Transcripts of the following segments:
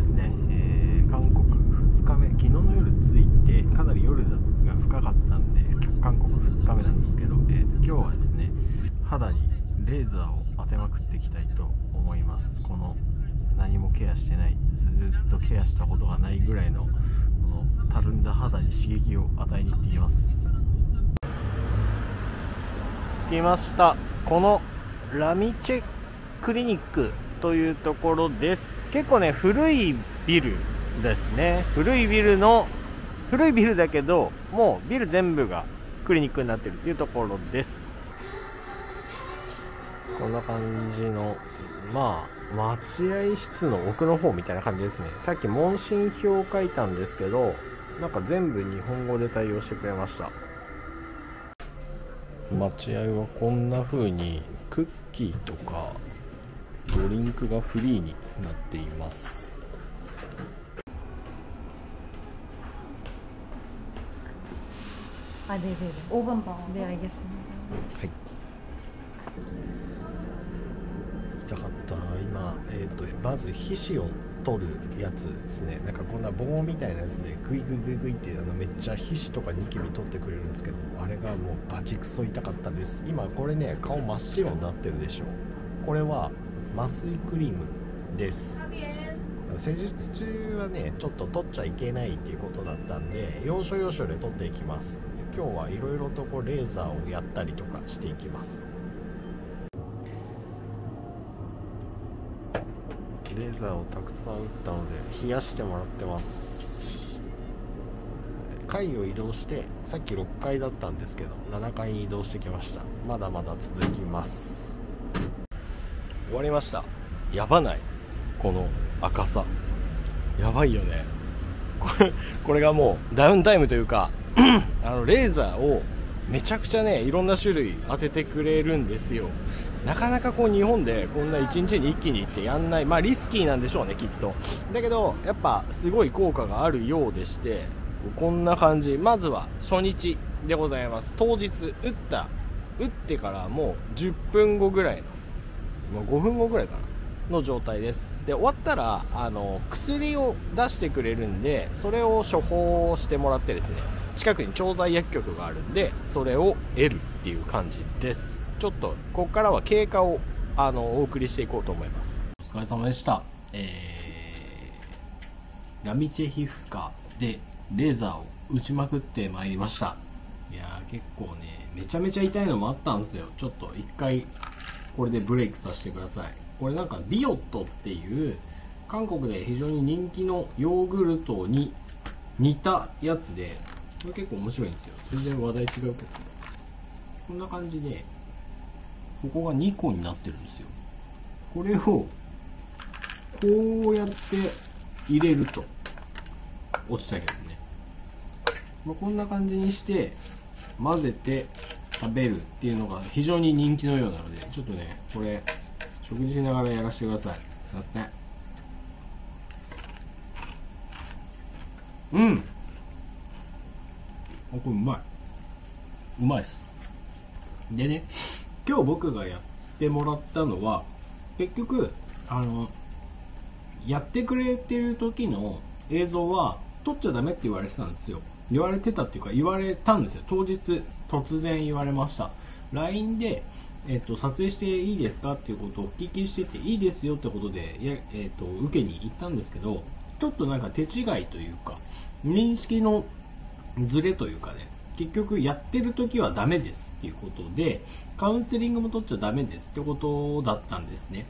ですね、えー、韓国2日目昨日の夜着いてかなり夜が深かったんで韓国2日目なんですけど、えー、今日はですね肌にレーザーを当てまくっていきたいと思います。この何もケアしてないずっとケアしたことがないぐらいのこのたるんだ肌に刺激を与えに行ってきます。着きました。このラミチェクリニックというところです。結構ね古いビルですね。古いビルの古いビルだけどもうビル全部がクリニックになってるっていうところです。こんな感じのまあ待合室の奥の方みたいな感じですね。さっき問診票を書いたんですけどなんか全部日本語で対応してくれました。待合はこんな風にクッキーとかドリンクがフリーになっていますあ、네네네5번방네알겠습니다はい痛かった今、えーと、まず皮脂を取るやつですねなんかこんな棒みたいなやつでグイグイグイグイってあのめっちゃ皮脂とかニキビ取ってくれるんですけどあれがもうバチクソ痛かったです今これね顔真っ白になってるでしょこれは麻酔クリーム です。施術中はねちょっと取っちゃいけないっていうことだったんで要所要所で取っていきます。今日はいろいろとこうレーザーをやったりとかしていきます。レーザーをたくさん打ったので冷やしてもらってます。階を移動してさっき6階だったんですけど7階に移動してきました。まだまだ続きます。終わりました。やばない。この赤さ。やばいよね。これこれがもうダウンタイムというか あのレーザーをめちゃくちゃねいろんな種類当ててくれるんですよ。なかなかこう日本でこんな1日に一気に行ってやんない。まあリスキーなんでしょうねきっと。だけどやっぱすごい効果があるようでしてこんな感じ。まずは初日でございます。当日打った。打ってからもう10分後ぐらいの。もう5分後ぐらいかな。の状態です。で終わったらあの薬を出してくれるんでそれを処方してもらってですね近くに調剤薬局があるんでそれを得るっていう感じです。ちょっとここからは経過をあのお送りしていこうと思います。お疲れ様でした。えー、ラミチェ皮膚科でレーザーを打ちまくってまいりました。いや結構ねめちゃめちゃ痛いのもあったんですよ。ちょっと一回これでブレイクさせてください。これなんかビオットっていう韓国で非常に人気のヨーグルトに似たやつでこれ結構面白いんですよ。全然話題違うけど。こんな感じでここが2個になってるんですよ。これをこうやって入れると落ちたけどね、まあ、こんな感じにして混ぜて食べるっていうのが非常に人気のようなのでちょっとねこれ食事しながらやらせてください。すいません。うん。あこれうまい。うまいっす。でね今日僕がやってもらったのは結局あのやってくれてる時の映像は撮っちゃダメって言われてたんですよ。言われてたっていうか言われたんですよ。当日突然言われました。LINE でえっと、撮影していいですかっていうことをお聞きしてていいですよってことで、えっと、受けに行ったんですけどちょっとなんか手違いというか認識のズレというかね結局やってる時はダメですっていうことでカウンセリングも取っちゃダメですってことだったんですね。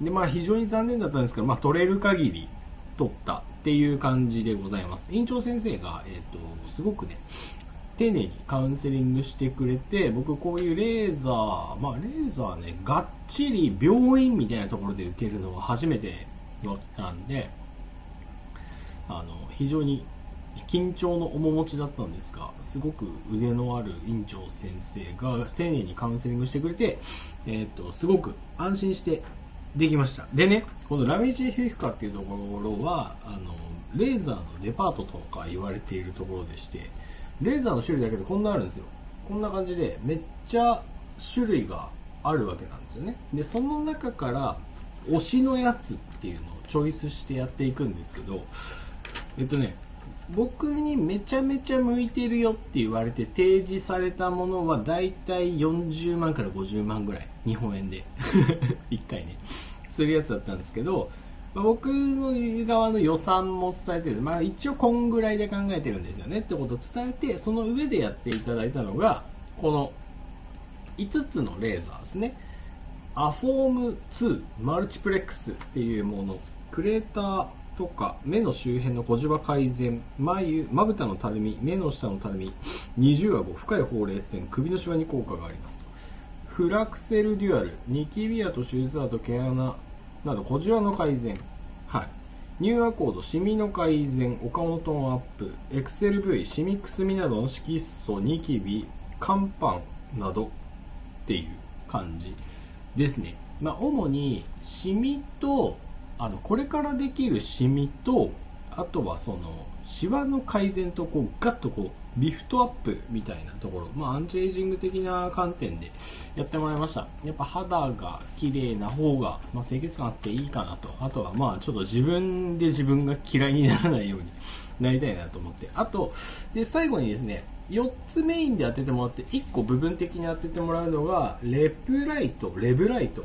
でまあ非常に残念だったんですけど、まあ、取れる限り取ったっていう感じでございます。院長先生が、えっとすごくね丁寧にカウンセリングしてくれて、僕こういうレーザー、まあレーザーね、がっちり病院みたいなところで受けるのは初めてだったんで、あの、非常に緊張の面持ちだったんですが、すごく腕のある院長先生が丁寧にカウンセリングしてくれて、えっ、ー、と、すごく安心してできました。でね、このラメージ皮膚科っていうところは、あの、レーザーのデパートとか言われているところでして、レーザーの種類だけでこんなあるんですよ。こんな感じでめっちゃ種類があるわけなんですよね。でその中から推しのやつっていうのをチョイスしてやっていくんですけどえっとね僕にめちゃめちゃ向いてるよって言われて提示されたものはだいたい40万から50万ぐらい。日本円で。1回ね。するやつだったんですけど、ま、僕の側の予算も伝えてる、まあ、一応こんぐらいで考えてるんですよねってことを伝えてその上でやっていただいたのがこの5つのレーザーですね。アフォーム2マルチプレックスっていうものクレーターとか目の周辺の小じわ改善眉まぶたのたるみ目の下のたるみ二重顎深いほうれい線首のシワに効果がありますと。フラクセルデュアルニキビ跡手術跡毛穴など小じわの改善。はい。ニューアコードシミの改善岡本のアップエクセル V シミくすみなどの色素ニキビ肝斑などっていう感じですね。まあ主にシミとあのこれからできるシミとあとはそのシワの改善とこうガッとこうリフトアップみたいなところ、まあ、アンチエイジング的な観点でやってもらいました。やっぱ肌が綺麗な方が、まあ、清潔感あっていいかなと。あとはまあちょっと自分で自分が嫌いにならないようになりたいなと思って。あとで最後にですね4つメインで当ててもらって1個部分的に当ててもらうのがレプライトレブライト。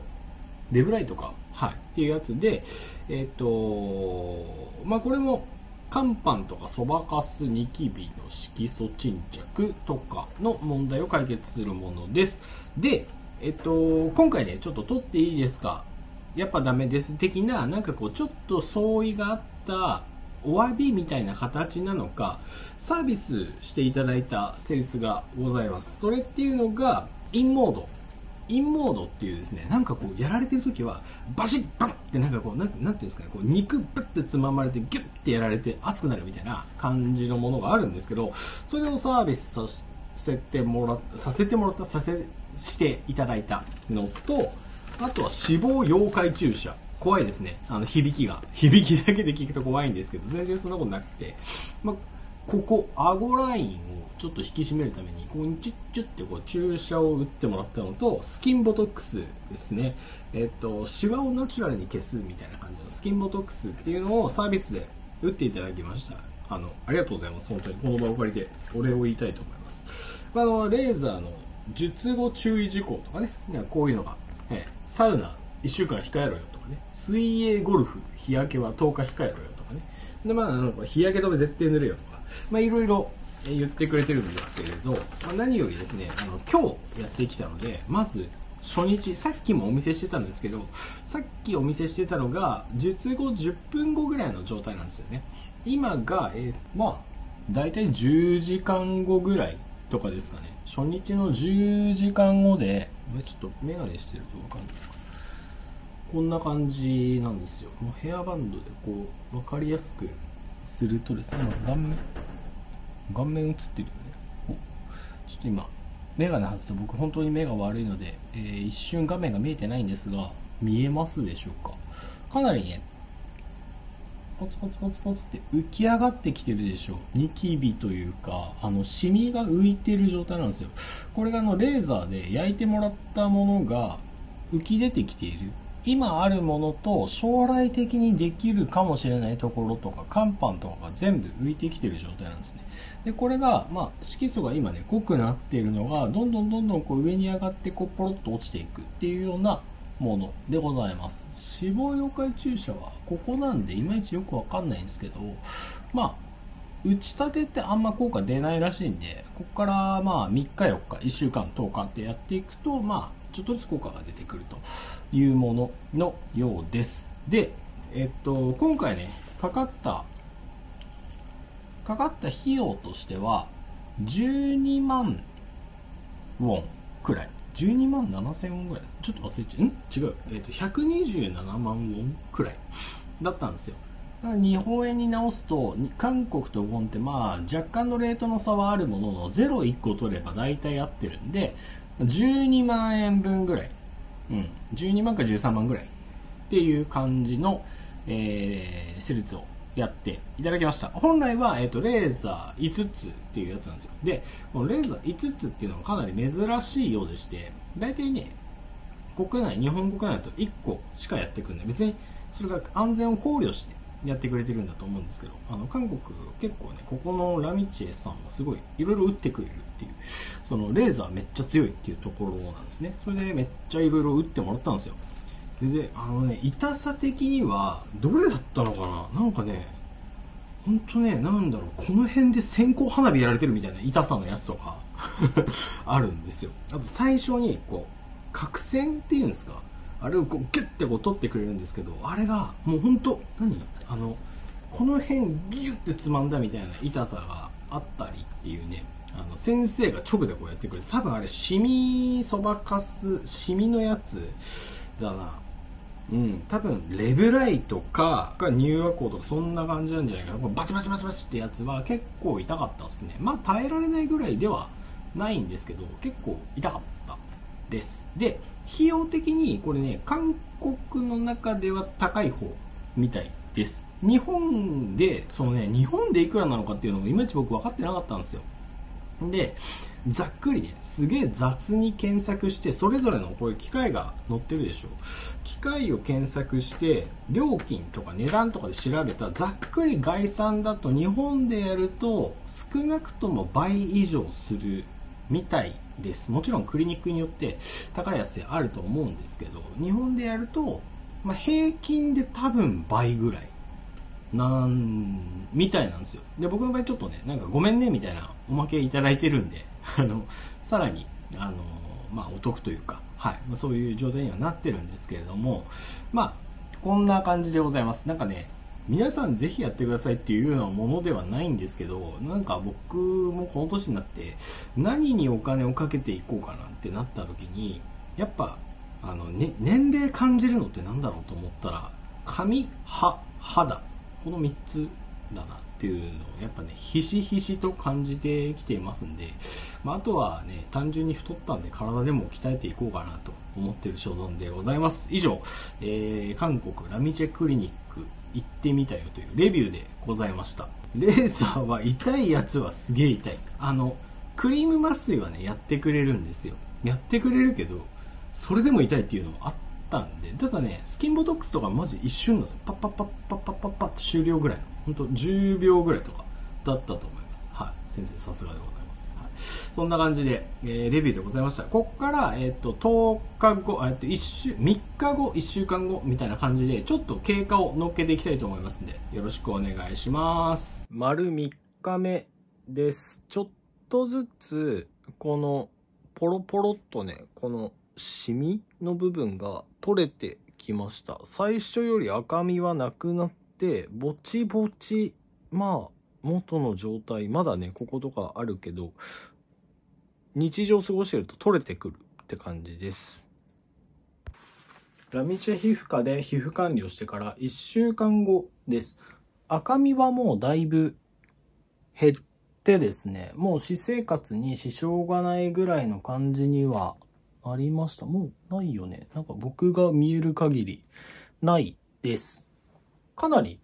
レブライトか。はい。っていうやつで、えっ、と、まあ、これも、肝斑とかそばかすニキビの色素沈着とかの問題を解決するものです。で、えっと、今回ね、ちょっと撮っていいですか？やっぱダメです的な、なんかこう、ちょっと相違があったお詫びみたいな形なのか、サービスしていただいたセールスがございます。それっていうのが、インモード。インモードっていうですね、なんかこう、やられてる時は、バシッバンってなんかこう、なんていうんですかね、こう、肉ブッてつままれて、ギュッてやられて、熱くなるみたいな感じのものがあるんですけど、それをサービスさせてもらっ、させてもらった、させ、していただいたのと、あとは死亡妖怪注射。怖いですね。あの、響きが。響きだけで聞くと怖いんですけど、全然そんなことなくて、まあ、ここ、顎ラインをちょっと引き締めるために、ここにチュッチュッってこう注射を打ってもらったのと、スキンボトックスですね。えっと、シワをナチュラルに消すみたいな感じのスキンボトックスっていうのをサービスで打っていただきました。あの、ありがとうございます。本当に。この場を借りてお礼を言いたいと思います。あの、レーザーの術後注意事項とかね、こういうのが、えサウナ1週間控えろよとかね、水泳ゴルフ日焼けは10日控えろよとかね、で、まあ、なんか日焼け止め絶対塗れよとか、まあ、いろいろ言ってくれてるんですけれど、まあ、何よりですね、あの、今日やってきたので、まず、初日、さっきもお見せしてたんですけど、さっきお見せしてたのが、術後10分後ぐらいの状態なんですよね。今が、えー、まあ、だいたい10時間後ぐらいとかですかね。初日の10時間後で、ちょっとメガネしてるとわかんないこんな感じなんですよ。もうヘアバンドでこう、わかりやすくするとですね、顔面、映ってるよね。ちょっと今、メガネ外すと僕本当に目が悪いので、えー、一瞬画面が見えてないんですが、見えますでしょうか？かなりね、ポツポツポツポツって浮き上がってきてるでしょう。ニキビというか、あの、シミが浮いてる状態なんですよ。これがあの、レーザーで焼いてもらったものが浮き出てきている。今あるものと将来的にできるかもしれないところとか、乾板とかが全部浮いてきてる状態なんですね。で、これが、まあ、色素が今ね、濃くなっているのが、どんどんどんどんこう上に上がって、こう、ポロッと落ちていくっていうようなものでございます。脂肪溶解注射は、ここなんで、いまいちよくわかんないんですけど、まあ、打ち立てってあんま効果出ないらしいんで、ここからまあ3日4日、1週間10日ってやっていくと、まあちょっとずつ効果が出てくるというもののようです。で、えっと、今回ね、かかった、かかった費用としては、12万ウォンくらい。12万7千ウォンぐらい。ちょっと忘れちゃう。ん？違う。えっと、127万ウォンくらいだったんですよ。日本円に直すと、韓国とウォンってまあ若干のレートの差はあるものの、0 1個取れば大体合ってるんで、12万円分ぐらい。うん。12万か13万ぐらい。っていう感じの、えー、施術をやっていただきました。本来は、えっ、ー、と、レーザー5つっていうやつなんですよ。で、このレーザー5つっていうのはかなり珍しいようでして、大体ね、国内、日本国内だと1個しかやってくんない。別にそれが安全を考慮してやってくれてるんだと思うんですけど、あの、韓国結構ね、ここのラミチエさんはすごいいろいろ撃ってくれるっていう、そのレーザーめっちゃ強いっていうところなんですね。それでめっちゃいろいろ撃ってもらったんですよ。で、あのね、痛さ的には、どれだったのかな？なんかね、ほんとね、なんだろう、この辺で線香花火やられてるみたいな痛さのやつとか あるんですよ。あと最初に、こう、角栓っていうんですか？あれをこうギュッてこう取ってくれるんですけど、あれがもうほんと、何？あの、この辺ギュッてつまんだみたいな痛さがあったりっていうね、あの、先生が直でこうやってくれて、多分あれ、シミそばかす、シミのやつだな。うん、多分、レブライとか、ニューアコーとかそんな感じなんじゃないかな。こバチバチバチバチってやつは結構痛かったっすね。まあ耐えられないぐらいではないんですけど、結構痛かったです。で、費用的にこれね、韓国の中では高い方みたいです。日本で、そのね、日本でいくらなのかっていうのもいまいち僕分かってなかったんですよ。で、ざっくりね、すげえ雑に検索して、それぞれのこういう機械が載ってるでしょ。機械を検索して、料金とか値段とかで調べたざっくり概算だと日本でやると少なくとも倍以上するみたいです。もちろんクリニックによって高いやつあると思うんですけど、日本でやると、まあ、平均で多分倍ぐらい。なん、みたいなんですよ。で、僕の場合ちょっとね、なんかごめんね、みたいなおまけいただいてるんで、あの、さらに、あの、まあ、お得というか、はい、まあ、そういう状態にはなってるんですけれども、まあ、こんな感じでございます。なんかね、皆さんぜひやってくださいっていうようなものではないんですけど、なんか僕もこの年になって何にお金をかけていこうかなってなった時に、やっぱ、あの、ね、年齢感じるのって何だろうと思ったら、髪、歯、肌、この3つだなっていうのをやっぱね、ひしひしと感じてきていますんで、まあ、あとはね、単純に太ったんで体でも鍛えていこうかなと思ってる所存でございます。以上、えー、韓国ラミチェクリニック行ってみたよというレビューでございました。レーザーは痛いやつはすげえ痛い。あの、クリーム麻酔はね、やってくれるんですよ。やってくれるけど、それでも痛いっていうのもあったんで、ただね、スキンボトックスとかマジ一瞬なんですよ。パッパッパッパッパッパッパッ終了ぐらいの。ほんと10秒ぐらいとかだったと思います。はい。先生さすがでございます。そんな感じで、えー、レビューでございました。こっから、えっ、ー、と、10日後、えっと、1週、3日後、1週間後、みたいな感じで、ちょっと経過を乗っけていきたいと思いますんで、よろしくお願いします。丸3日目です。ちょっとずつ、この、ポロポロっとね、この、シミの部分が取れてきました。最初より赤みはなくなって、ぼちぼち、まあ、元の状態、まだね、こことかあるけど、日常過ごしてると取れてくるって感じです。ラミチェ皮膚科で皮膚管理をしてから1週間後です。赤みはもうだいぶ減ってですね、もう私生活に支障がないぐらいの感じにはありました。もうないよね。なんか僕が見える限りないです。かなり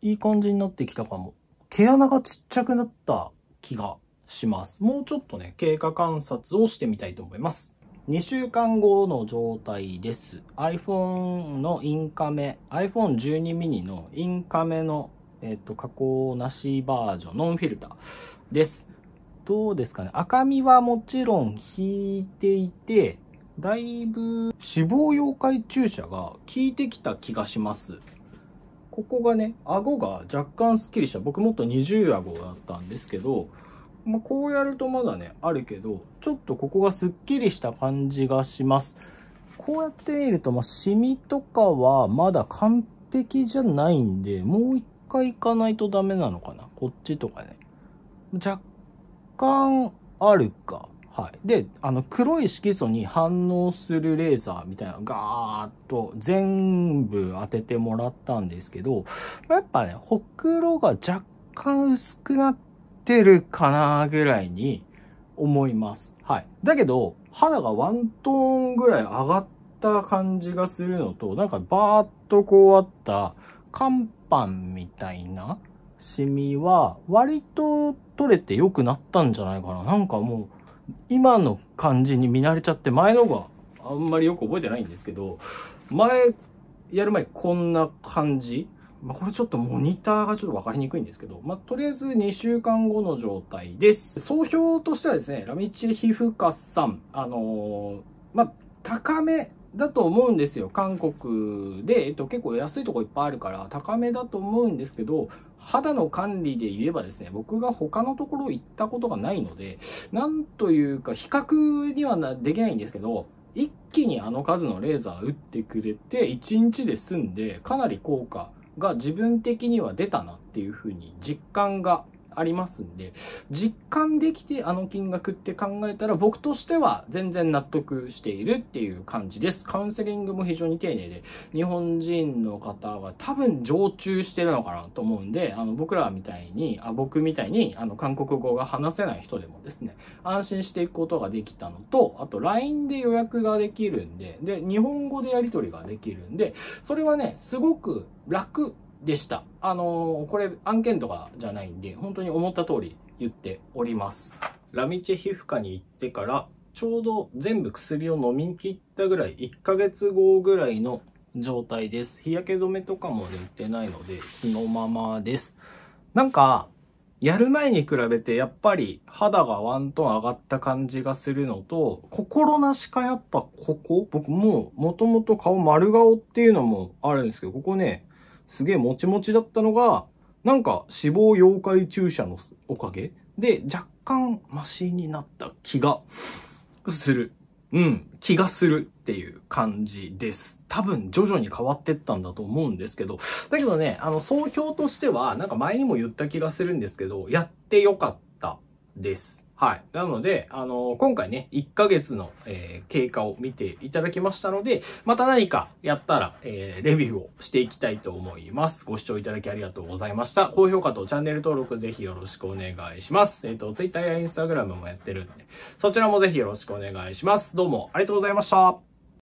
いい感じになってきたかも。毛穴がちっちゃくなった気がします。もうちょっとね、経過観察をしてみたいと思います。2週間後の状態です。iPhone のインカメ、iPhone12 mini のインカメの、えっ、と、加工なしバージョン、ノンフィルターです。どうですかね？赤みはもちろん引いていて、だいぶ脂肪溶解注射が効いてきた気がします。ここがね、顎が若干スッキリした。僕もっと二重顎だったんですけど、まあ、こうやるとまだね、あるけど、ちょっとここがスッキリした感じがします。こうやって見ると、まあ、シミとかはまだ完璧じゃないんで、もう一回行かないとダメなのかな。こっちとかね。若干あるか。はい。で、あの、黒い色素に反応するレーザーみたいなガーッと全部当ててもらったんですけど、やっぱね、ほくろが若干薄くなってってるかなぐらいに思います。はい。だけど、肌がワントーンぐらい上がった感じがするのと、なんかバーっとこうあった乾パンみたいなシミは割と取れて良くなったんじゃないかな。なんかもう、今の感じに見慣れちゃって前のがあんまりよく覚えてないんですけど、前やる前こんな感じ。まあ、これちょっとモニターがちょっとわかりにくいんですけど、まあ、とりあえず2週間後の状態です。総評としてはですね、ラミチェヒフカさん、あのーまあ、高めだと思うんですよ。韓国で、えっと、結構安いとこいっぱいあるから高めだと思うんですけど、肌の管理で言えばですね、僕が他のところ行ったことがないので、なんというか比較にはなできないんですけど、一気にあの数のレーザー打ってくれて、1日で済んで、かなり効果が自分的には出たなっていうふうに実感がありますんで、実感できてあの金額って考えたら僕としては全然納得しているっていう感じです。カウンセリングも非常に丁寧で、日本人の方が多分常駐してるのかなと思うんで、あの僕らみたいに、あ僕みたいにあの韓国語が話せない人でもですね、安心していくことができたのと、あと LINE で予約ができるんで、で、日本語でやり取りができるんで、それはね、すごく楽でした。あのーこれ案件とかじゃないんで、本当に思った通り言っております。ラミチェ皮膚科に行ってから、ちょうど全部薬を飲み切ったぐらい、1ヶ月後ぐらいの状態です。日焼け止めとかも塗ってないので、そのままです。なんか、やる前に比べてやっぱり肌がワントーン上がった感じがするのと、心なしかやっぱここ、僕もう元々顔丸顔っていうのもあるんですけど、ここね、すげえもちもちだったのが、なんか脂肪溶解注射のおかげ？で若干マシになった気がする。うん、気がするっていう感じです。多分徐々に変わってったんだと思うんですけど、だけどね、あの、総評としては、なんか前にも言った気がするんですけど、やってよかったです。はい。なので、あの、今回ね、1ヶ月の、えー経過を見ていただきましたので、また何かやったら、えーレビューをしていきたいと思います。ご視聴いただきありがとうございました。高評価とチャンネル登録ぜひよろしくお願いします。えっ、と、Twitter や Instagram もやってるんで、そちらもぜひよろしくお願いします。どうもありがとうございました。